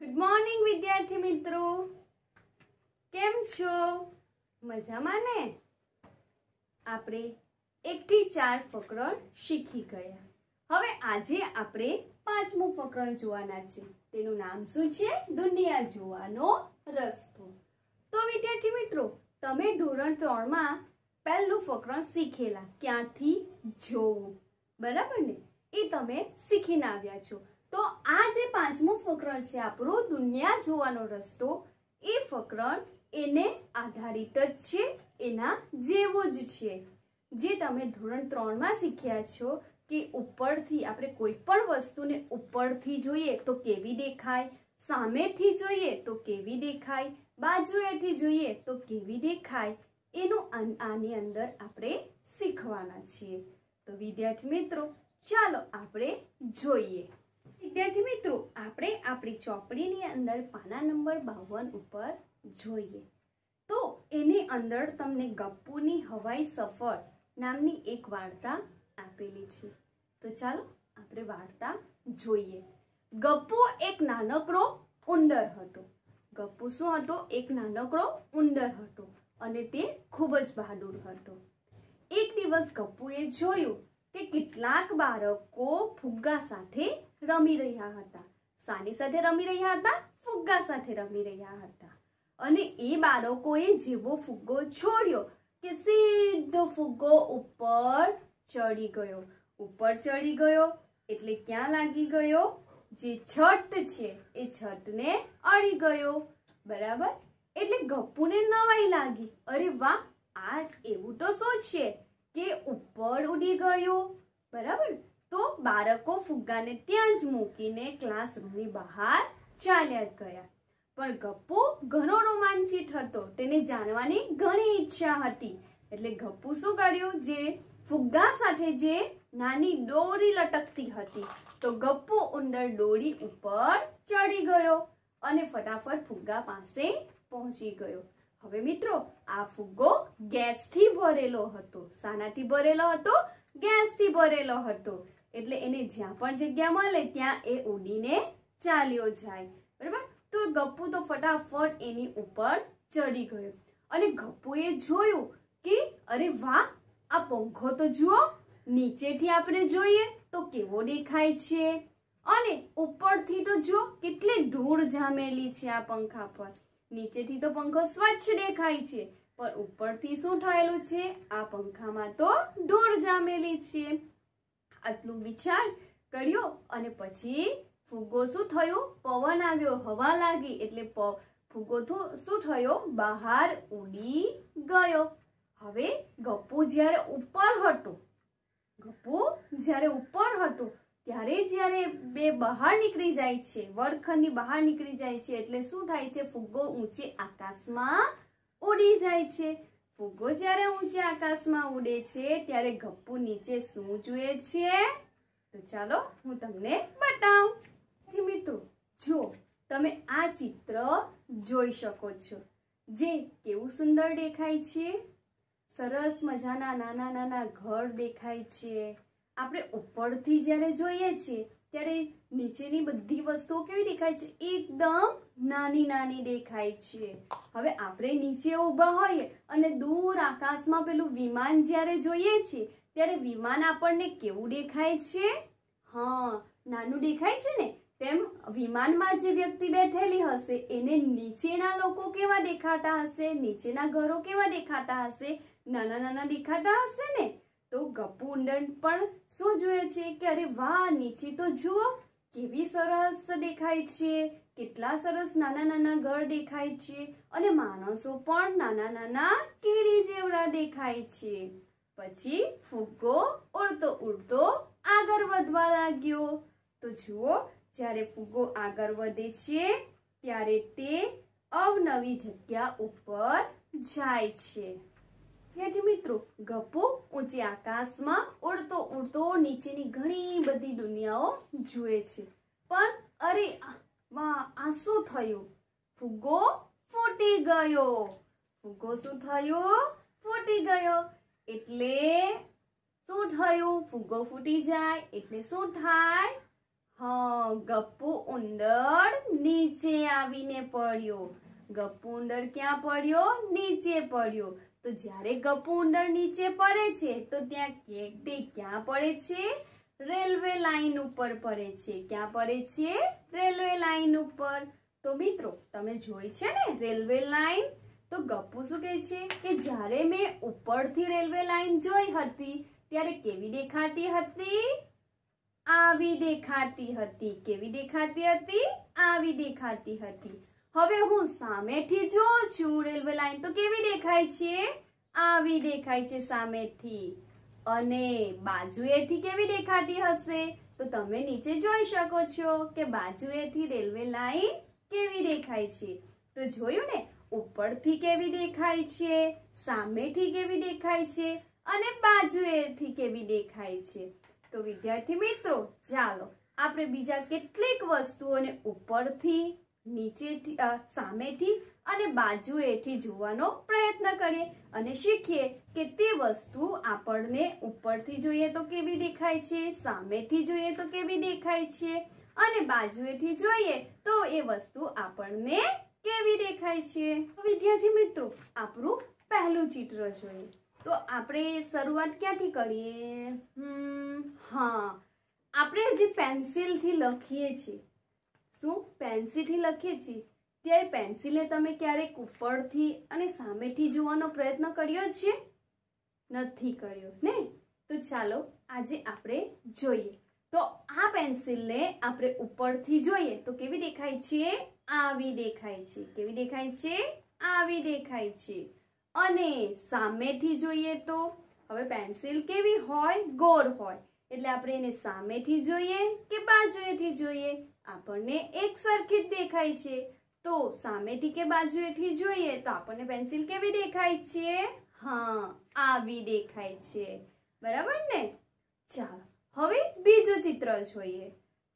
Good morning વિદ્યાર્થી મિત્રો. કેમ છો? મજામાં ને? આપણે એકથી ચાર ફકરણ શીખી ગયા. હવે આજે આપણે પાંચમું ફકરણ જોવાના છે. તેનું નામ શું છે? દુનિયા જોવાનો રસ્તો. તો વિદ્યાર્થી મિત્રો, તમે ધોરણ ત્રણમાં પહેલું ફકરણ શીખેલા. ક્યાંથી? જોવું બરાબર ને? એ તમે શીખીને આવ્યા છો. તો આ જે પાંચમું ફકરણ છે આપણું, દુનિયા જોવાનો રસ્તો, એ ફકરણ એને આધારિત જ છે, એના જેવો જ છે. જે તમે ધોરણ ત્રણમાં શીખ્યા છો કે ઉપરથી આપણે કોઈ પણ વસ્તુને ઉપરથી જોઈએ તો કેવી દેખાય, સામેથી જોઈએ તો કેવી દેખાય, બાજુએથી જોઈએ તો કેવી દેખાય, એનું આની અંદર આપણે શીખવાના છીએ. તો વિદ્યાર્થી મિત્રો, ચાલો આપણે જોઈએ. વિદ્યાર્થી મિત્રો, આપણે આપણી ચોપડીની અંદર પાના નંબર બાવન ઉપર જોઈએ. તો એની અંદર તમને ગપ્પુની હવાઈ સફર નામની એક વાર્તા આપેલી છે. તો ચાલો આપણે વાર્તા જોઈએ. ગપ્પુ એક નાનકડો ઉંદર હતો. ગપ્પુ શું હતો? એક નાનકડો ઉંદર હતો અને તે ખૂબ જ બહાદુર હતો. એક દિવસ ગપ્પુએ જોયું કે કેટલાક બાળકો ફુગ્ગા સાથે રમી રહ્યા હતા. સાની સાથે રમી રહ્યા હતા, ફુગ્ગા સાથે રમી રહ્યા હતા. અને એ બાળકોએ જેવો ફુગ્ગો છોડ્યો કે સીધો ફુગ્ગો ઉપર ચડી ગયો. ઉપર ચડી ગયો એટલે ક્યાં લાગી ગયો? જે છત છે, એ છતને અડી ગયો. બરાબર? એટલે ગપ્પુને નવાઈ લાગી. અરે વાહ, આ એવું તો શું છે કે ઉપર ઉડી ગયો? બરાબર? તો બાળકો ફુગ્ગાને ત્યાં જ મૂકીને ક્લાસરૂમની બહાર ચાલ્યા જ ગયા. પણ ગપ્પુ ઘણો રોમાંચિત હતો. તેને જાણવાની ઘણી ઈચ્છા હતી. એટલે ગપ્પુ શું કર્યું? જે ફુગ્ગા સાથે જે નાની દોરી લટકતી હતી, તો ગપ્પુ ઉંદર દોરી ઉપર ચડી ગયો અને ફટાફટ ફુગ્ગા પાસે પહોંચી ગયો. હવે મિત્રો, આ ફુગ્ગો ગેસથી ભરેલો હતો. શાનાથી ભરેલો હતો, ગેસથી ભરેલો હતો. એટલે એને જ્યાં પણ જગ્યા મળે, ત્યાં એ ઉડીને ચાલ્યો જાય. બરાબર? તો ગપ્પુ તો ફટાફટ એની ઉપર ચડી ગયો. અને ગપ્પુએ જોયું કે, અરે વાહ, આ પંખો તો જુઓ, નીચેથી આપણે જોઈએ તો કેવો દેખાય છે. અને ઉપરથી તો જુઓ કેટલી ધૂળ જામેલી છે આ પંખા પર. નીચેથી તો પંખો સ્વચ્છ દેખાય છે, પણ ઉપરથી શું થયેલું છે? આ પંખામાં તો ધૂળ જામેલી છે. આટલું વિચાર કર્યો અને પછી ફુગ્ગો શું થયું, પવન આવ્યો, હવા લાગી એટલે ફુગ્ગો શું થયો? બહાર ઉડી ગયો. હવે ગપ્પુ જ્યારે ઉપર હતો, ગપ્પુ જ્યારે ઉપર હતો, ત્યારે જ્યારે બે બહાર નીકળી જાય છે વર્ગખંડની બહાર નીકળી જાય છે એટલે શું થાય છે? ફુગ્ગો ઊંચે આકાશમાં ઉડી જાય છે. ફુગ્ગો જ્યારે ઊંચે આકાશમાં ઉડે છે, ત્યારે ગપ્પુ નીચે શું જુએ છે? તો ચાલો હું તમને બતાવું. મિત્રો, જો તમે આ ચિત્ર જોઈ શકો છો, જે કેવું સુંદર દેખાય છે, સરસ મજાના નાના નાના ઘર દેખાય છે. આપણે ઉપરથી જ્યારે જોઈએ છીએ ત્યારે નીચેની બધી વસ્તુઓ કેવી દેખાય છે? એકદમ નાની નાની દેખાય છે. હવે આપણે નીચે ઊભા હોઈએ અને દૂર આકાશમાં પેલું વિમાન જ્યારે જોઈએ છીએ, ત્યારે વિમાન આપણને કેવું દેખાય છે? હા, નાનું દેખાય છે ને? તેમ વિમાનમાં જે વ્યક્તિ બેઠેલી હશે, એને નીચેના લોકો કેવા દેખાતા હશે? નીચેના ઘરો કેવા દેખાતા હશે? નાના નાના દેખાતા હશે ને? તો ગપુ ઉંડણ પણ શું જોઈએ છે? કે અરે વાહ, નીચે તો જુઓ, કેવી સરસ દેખાય છે. કેટલા સરસ નાના નાના ઘર દેખાય છે અને માણસો પણ નાના નાના કીડી જેવડા દેખાય છે. પછી ફુગ્ગો ઉડતો ઉડતો આગળ વધવા લાગ્યો. તો જુઓ, જ્યારે ફુગ્ગો આગળ વધે છે, ત્યારે તે અવનવી જગ્યા ઉપર જાય છે. વિદ્યાર્થી મિત્રો, ગપ્પો ઊંચે આકાશમાં ઉડતો ઉડતો નીચેની ઘણી બધી દુનિયાઓ જુએ છે. પણ અરે આ શું થયું? ફુગ્ગો ફૂટી ગયો. ફુગ્ગો શું થયું? ફૂટી ગયો. એટલે શું થયું? ફુગ્ગો ફૂટી જાય, એટલે શું થાય? હા, ગપ્પુ ઉંદર નીચે આવીને પડ્યો. ગપ્પુ ઉંદર ક્યાં પડ્યો? નીચે પડ્યો. તો જ્યારે ગપુ ઉંદર નીચે પડે છે, તો ત્યાં કેકડી ક્યાં પડે છે? રેલવે લાઈન ઉપર પડે છે. ક્યાં પડે છે? રેલવે લાઈન ઉપર. તો મિત્રો, તમે જોઈ છે ને રેલવે લાઈન? તો ગપ્પુ શું કહે છે? કે જ્યારે મેં ઉપરથી રેલવે લાઈન જોઈ હતી, ત્યારે કેવી દેખાતી હતી? આવી દેખાતી હતી. કેવી દેખાતી હતી? આવી દેખાતી હતી. હવે હું સામેથી જોઉં છું રેલવે લાઈન. તો કેવી દેખાય છે? આવી દેખાય છે સામેથી. અને બાજુએથી કેવી દેખાતી હશે? તો તમે નીચે જોઈ શકો છો કે બાજુએથી રેલવે લાઈન કેવી દેખાય છે. તો જોયું ને, ઉપરથી કેવી દેખાય છે, સામેથી કેવી દેખાય છે, અને બાજુએથી કેવી દેખાય છે. તો વિદ્યાર્થી મિત્રો, ચાલો, આપણે બીજા કેટલીક વસ્તુઓને ઉપરથી નીચેથી સામેથી અને બાજુએથી જોવાનો પ્રયત્ન કરીએ અને શીખીએ કે તે વસ્તુ આપણને ઉપરથી જોઈએ તો કેવી દેખાય છે, સામેથી જોઈએ તો કેવી દેખાય છે અને બાજુએથી જોઈએ તો એ વસ્તુ આપણને કેવી દેખાય છે. વિદ્યાર્થી મિત્રો, આપણું પહેલું ચિત્ર જોઈએ. તો આપણે શરૂઆત ક્યાંથી કરીએ? હમ, હા. આપણે જે પેન્સિલથી લખીએ છીએ શું પેન્સિલથી લખીએ છીએ ત્યારે પેન્સિલે તમે ક્યારેક ઉપરથી અને સામેથી જોવાનો પ્રયત્ન કર્યો છે? નથી કર્યો, ને? તો ચાલો, આજે આપણે જોઈએ. તો આ પેન્સિલને આપણે ઉપરથી જોઈએ. તો કેવી દેખાય છે? આવી દેખાય છે. કેવી દેખાય છે? આવી દેખાય છે. અને સામેથી જોઈએ તો, હવે પેન્સિલ કેવી હોય? ગોળ હોય. એટલે આપણે એને સામેથી જોઈએ કે બાજુએથી જોઈએ? આપણને એક સરખી જ દેખાય છે. તો સામેથી કે બાજુએથી જોઈએ તો આપણને પેન્સિલ કેવી દેખાય છે? હા, આવી દેખાય છે. બરાબર ને? ચાલો, હવે બીજું ચિત્ર જોઈએ.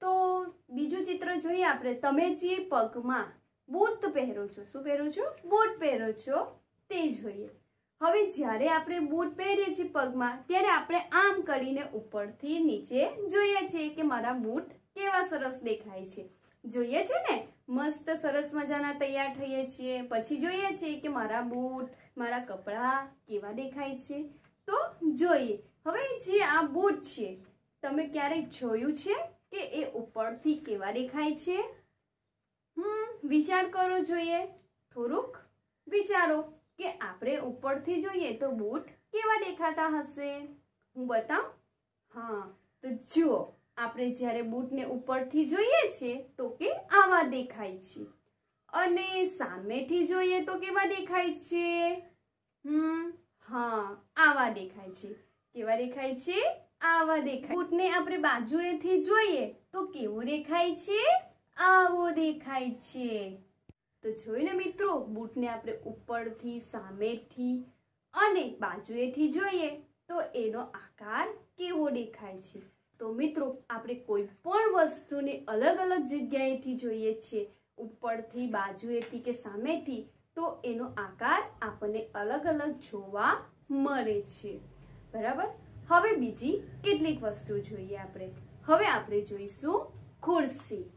તો બીજું ચિત્ર જોઈએ આપણે. તમે જે પગમાં બૂટ પહેરો છો, શું પહેરો છો? બૂટ પહેરો છો, તે જોઈએ. હવે જ્યારે આપણે બૂટ પહેરીએ છીએ પગમાં, ત્યારે આપણે આમ કરીને ઉપરથી નીચે જોઈએ છીએ કે મારા બૂટ કેવા સરસ દેખાય છે. જોઈએ છે ને, મસ્ત સરસ મજાના તૈયાર થઈએ છીએ. પછી જોઈએ છીએ કે મારા બૂટ, મારા કપડાં કેવા દેખાય છે. તો જોઈએ, હવે જે આ બૂટ છે, તમે ક્યારેક જોયું છે કે એ ઉપરથી કેવા દેખાય છે? હમ, વિચાર કરો જોઈએ. થોડુંક વિચારો કે આપણે ઉપરથી જોઈએ તો બૂટ કેવા દેખાતા હશે? હું બતાવ? હા, તો જુઓ. આપણે જ્યારે બૂટને ઉપરથી જોઈએ છે તો કે આવા દેખાય છે. અને સામેથી જોઈએ તો કેવા દેખાય છે? હમ, હા, આવા દેખાય છે. કેવા દેખાય છે? આવા દેખાય. બૂટને આપણે બાજુએથી જોઈએ તો કેવો દેખાય છે? આવો દેખાય છે. તો જોઈને મિત્રો, બૂટને આપણે ઉપરથી, સામેથી અને બાજુએથી જોઈએ તો એનો આકાર કેવો દેખાય છે? તો મિત્રો, આપણે કોઈ પણ વસ્તુને અલગ અલગ જગ્યાએથી જોઈએ છીએ, ઉપરથી, બાજુએથી કે સામેથી, તો એનો આકાર આપણને અલગ અલગ જોવા મળે છે. બરાબર? હવે બીજી કેટલીક વસ્તુ જોઈએ આપણે. હવે આપણે જોઈશું ખુરશી.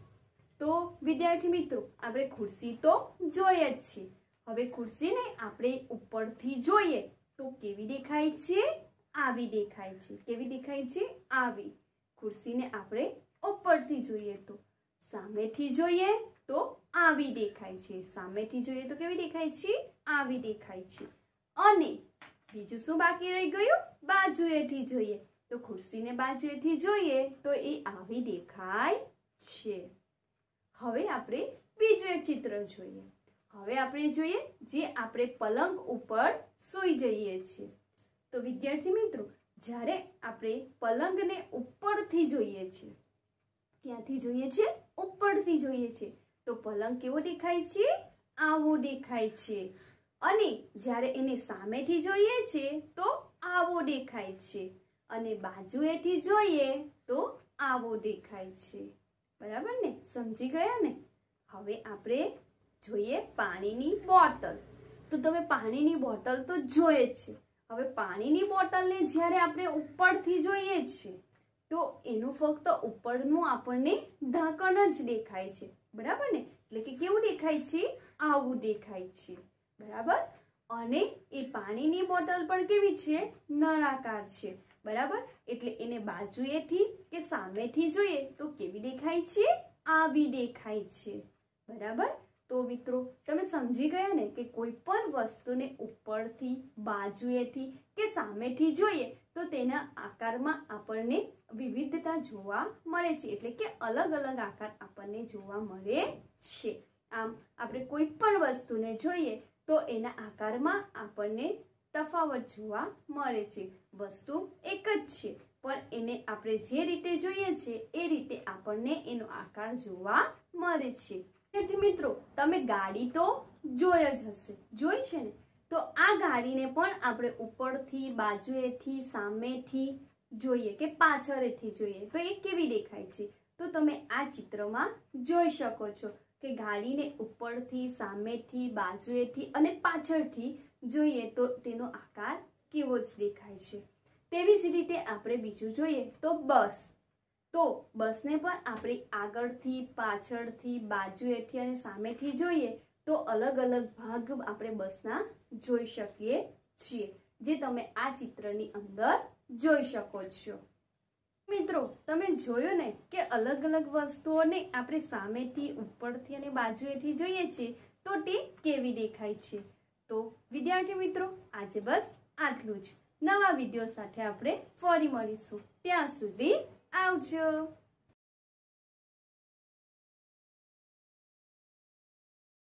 તો, વિદ્યાર્થી મિત્રો, આપણે ખુરશી તો જોઈએ જ છીએ. હવે ખુરશીને આપણે ઉપરથી જોઈએ તો કેવી દેખાય છે? આવી દેખાય છે. કેવી દેખાય છે? આવી. ખુરશીને આપણે ઉપરથી જોઈએ તો સામેથી જોઈએ તો આવી દેખાય છે. સામેથી જોઈએ તો કેવી દેખાય છે? આવી દેખાય છે. અને બીજું શું બાકી રહી ગયું? બાજુએથી જોઈએ. તો ખુરશીને બાજુએથી જોઈએ તો એ આવી દેખાય છે. હવે આપણે બીજું એક ચિત્ર જોઈએ. હવે આપણે જોઈએ જે આપણે પલંગ ઉપર સૂઈ જઈએ છીએ. તો વિદ્યાર્થી મિત્રો જ્યારે આપણે પલંગને ઉપરથી જોઈએ છીએ, ક્યાંથી જોઈએ છીએ? ઉપરથી જોઈએ છે તો પલંગ કેવો દેખાય છે? આવો દેખાય છે. અને જ્યારે એને સામેથી જોઈએ છે તો આવો દેખાય છે. અને બાજુએથી જોઈએ, તો આવો દેખાય છે. બરાબર ને? સમજી ગયા ને? હવે આપણે જોઈએ પાણીની બોટલ. તો તમે પાણીની બોટલ તો જોઈએ જ છે. હવે પાણીની બોટલને જ્યારે આપણે ઉપરથી જોઈએ છીએ, તો એનું ફક્ત ઉપરનું આપણને ઢાંકણ જ દેખાય છે. બરાબર ને? એટલે કે કેવું દેખાય છે? આવું દેખાય છે. બરાબર? અને એ પાણીની બોટલ પણ કેવી છે? નળાકાર છે. બરાબર? એટલે એને બાજુએથી કે સામેથી જોઈએ તો કેવી દેખાય છે? આવી દેખાય છે. બરાબર? તો મિત્રો, તમે સમજી ગયા ને કે કોઈ પણ વસ્તુને ઉપરથી, બાજુએથી કે સામેથી જોઈએ, તો તેના આકારમાં આપણને વિવિધતા જોવા મળે છે. એટલે કે અલગ અલગ આકાર આપણને જોવા મળે છે. આમ, આપણે કોઈ પણ વસ્તુને જોઈએ, તો એના આકારમાં આપણને તફાવત જોવા મળે છે. વસ્તુ એક જ છે, પણ એને આપણે જે રીતે જોઈએ છે, એ રીતે આપણને એનો આકાર જોવા મળે છે. તેથી મિત્રો, તમે ગાડી તો જોઈ જ હશે. જોઈ છે ને? તો આ ગાડીને પણ આપણે ઉપરથી, બાજુએથી, સામેથી જોઈએ કે પાછળથી જોઈએ. તો એ કેવી દેખાય છે? તો તમે આ ચિત્રમાં જોઈ શકો છો કે ગાડીને ઉપરથી, સામેથી, બાજુએથી અને પાછળથી જોઈએ તો તેનો આકાર કેવો જ દેખાય છે. તેવી જ રીતે આપણે બીજું જોઈએ તો બસ. તો બસને પણ આપણે આગળથી, પાછળથી, બાજુએથી અને સામેથી જોઈએ તો અલગ અલગ ભાગ આપણે બસના જોઈ શકીએ છીએ, જે તમે આ ચિત્રની અંદર જોઈ શકો છો. મિત્રો, તમે જોયું ને કે અલગ અલગ વસ્તુઓને આપણે સામેથી, ઉપરથી અને બાજુએથી જોઈએ છીએ, તો તે કેવી દેખાય છે? તો વિદ્યાર્થી મિત્રો, આજે બસ આટલું જ. નવા વીડિયો સાથે આપણે ફરી મળીશું. ત્યાં સુધી આવજો